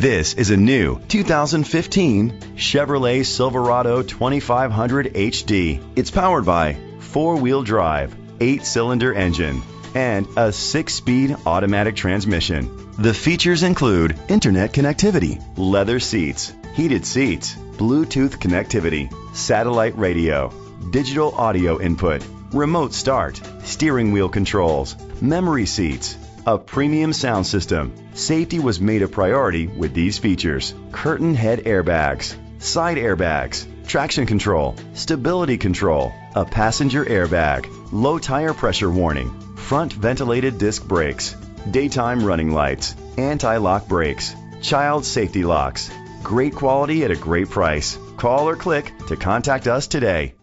This is a new 2015 Chevrolet Silverado 2500 HD. It's powered by four-wheel drive, eight-cylinder engine, and a six-speed automatic transmission. The features include internet connectivity, leather seats, heated seats, Bluetooth connectivity, satellite radio, digital audio input, remote start, steering wheel controls, memory seats, a premium sound system. Safety was made a priority with these features. Curtain head airbags, side airbags, traction control, stability control, a passenger airbag, low tire pressure warning, front ventilated disc brakes, daytime running lights, anti-lock brakes, child safety locks. Great quality at a great price. Call or click to contact us today.